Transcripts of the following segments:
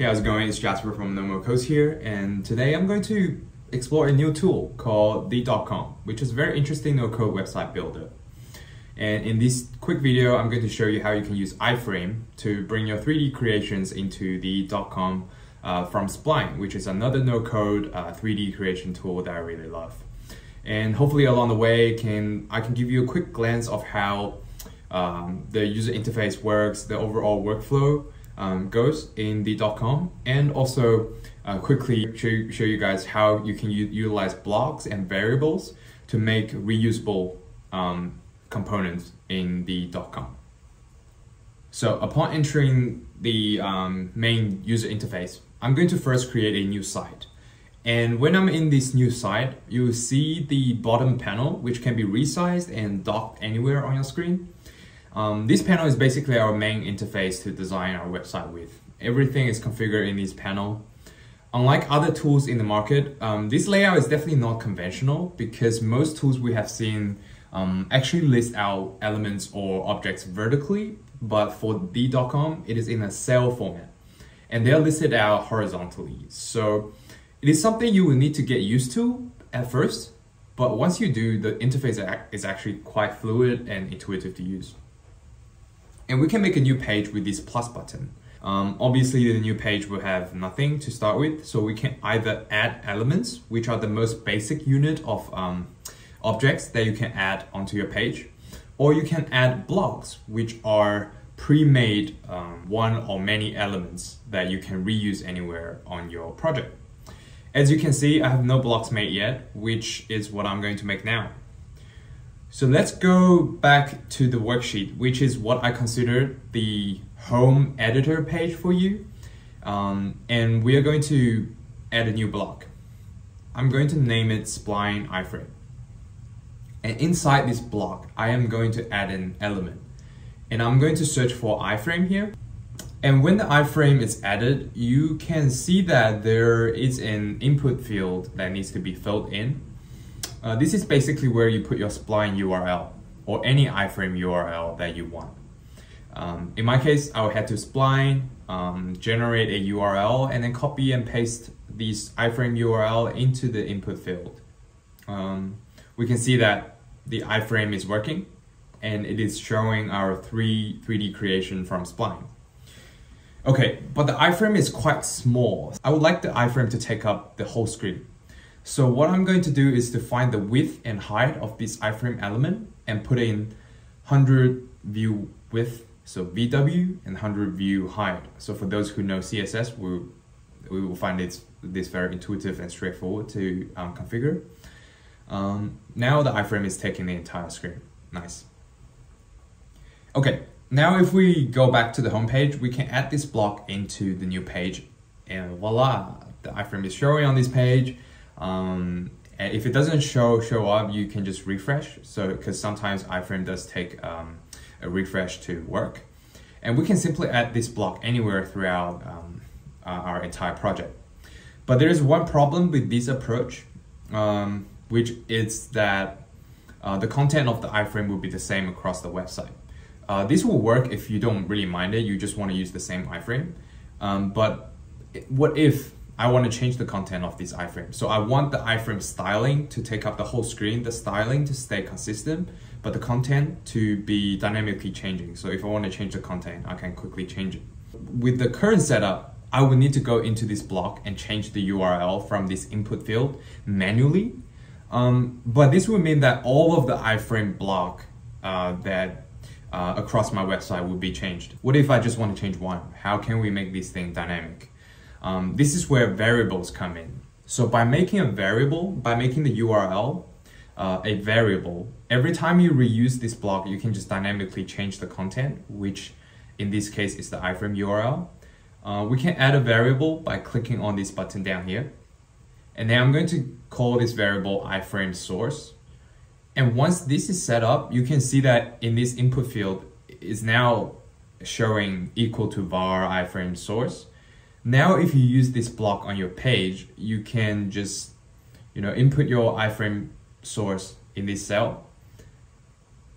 Hey, how's it going? It's Jasper from Nomo Codes here, and today I'm going to explore a new tool called the.com, which is a very interesting no-code website builder. And in this quick video, I'm going to show you how you can use iframe to bring your 3D creations into the .com uh, from Spline, which is another no-code uh, 3D creation tool that I really love. And hopefully along the way, can I can give you a quick glance of how um, the user interface works, the overall workflow, um, goes in the .com and also uh, quickly show, show you guys how you can utilize blocks and variables to make reusable um, components in the .com. So upon entering the um, main user interface, I'm going to first create a new site. And when I'm in this new site, you see the bottom panel, which can be resized and docked anywhere on your screen. Um, this panel is basically our main interface to design our website with. Everything is configured in this panel. Unlike other tools in the market, um, this layout is definitely not conventional because most tools we have seen um, actually list out elements or objects vertically, but for the.com, it is in a cell format and they're listed out horizontally. So it is something you will need to get used to at first, but once you do, the interface is actually quite fluid and intuitive to use. And we can make a new page with this plus button. Um, obviously, the new page will have nothing to start with, so we can either add elements, which are the most basic unit of um, objects that you can add onto your page, or you can add blocks, which are pre-made um, one or many elements that you can reuse anywhere on your project. As you can see, I have no blocks made yet, which is what I'm going to make now. So let's go back to the worksheet, which is what I consider the home editor page for you. Um, and we are going to add a new block. I'm going to name it spline iframe. And inside this block, I am going to add an element. And I'm going to search for iframe here. And when the iframe is added, you can see that there is an input field that needs to be filled in. Uh, this is basically where you put your spline URL or any iframe URL that you want. Um, in my case, I will head to spline, um, generate a URL, and then copy and paste this iframe URL into the input field. Um, we can see that the iframe is working and it is showing our 3, 3D creation from spline. Okay, but the iframe is quite small. I would like the iframe to take up the whole screen. So what I'm going to do is to find the width and height of this iframe element and put in 100 view width, so VW, and 100 view height. So for those who know CSS, we we will find this, this very intuitive and straightforward to um, configure. Um, now the iframe is taking the entire screen. Nice. Okay, now if we go back to the home page, we can add this block into the new page and voila, the iframe is showing on this page. Um, and if it doesn't show show up, you can just refresh. So because sometimes iframe does take um, a refresh to work. And we can simply add this block anywhere throughout um, our entire project. But there is one problem with this approach, um, which is that uh, the content of the iframe will be the same across the website. Uh, this will work if you don't really mind it, you just want to use the same iframe. Um, but what if I want to change the content of this iframe. So I want the iframe styling to take up the whole screen, the styling to stay consistent, but the content to be dynamically changing. So if I want to change the content, I can quickly change it. With the current setup, I would need to go into this block and change the URL from this input field manually. Um, but this would mean that all of the iframe block uh, that uh, across my website would be changed. What if I just want to change one? How can we make this thing dynamic? Um, this is where variables come in. So by making a variable, by making the URL uh, a variable, every time you reuse this block, you can just dynamically change the content, which in this case is the iframe URL. Uh, we can add a variable by clicking on this button down here. And then I'm going to call this variable iframe source. And once this is set up, you can see that in this input field is now showing equal to var iframe source. Now, if you use this block on your page, you can just, you know, input your iframe source in this cell.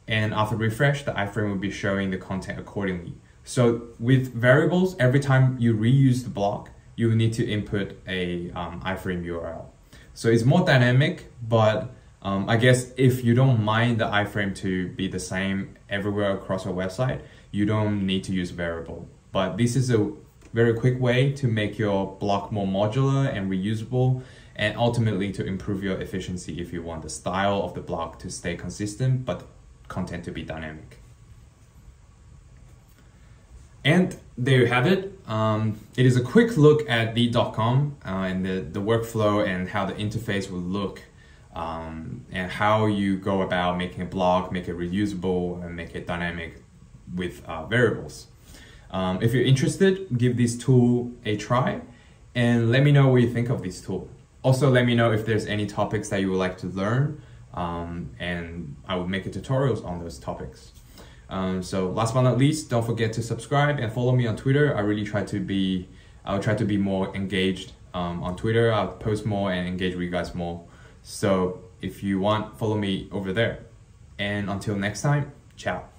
And after refresh, the iframe will be showing the content accordingly. So with variables, every time you reuse the block, you will need to input a um, iframe URL. So it's more dynamic, but um, I guess if you don't mind the iframe to be the same everywhere across your website, you don't need to use variable. But this is a very quick way to make your block more modular and reusable and ultimately to improve your efficiency if you want the style of the block to stay consistent but content to be dynamic. And there you have it. Um, it is a quick look at the.com uh, and the, the workflow and how the interface will look um, and how you go about making a block, make it reusable, and make it dynamic with uh, variables. Um, if you're interested, give this tool a try and let me know what you think of this tool. Also, let me know if there's any topics that you would like to learn um, and I will make a tutorials on those topics. Um, so last but not least, don't forget to subscribe and follow me on Twitter. I really try to be, I'll try to be more engaged um, on Twitter. I'll post more and engage with you guys more. So if you want, follow me over there. And until next time, ciao.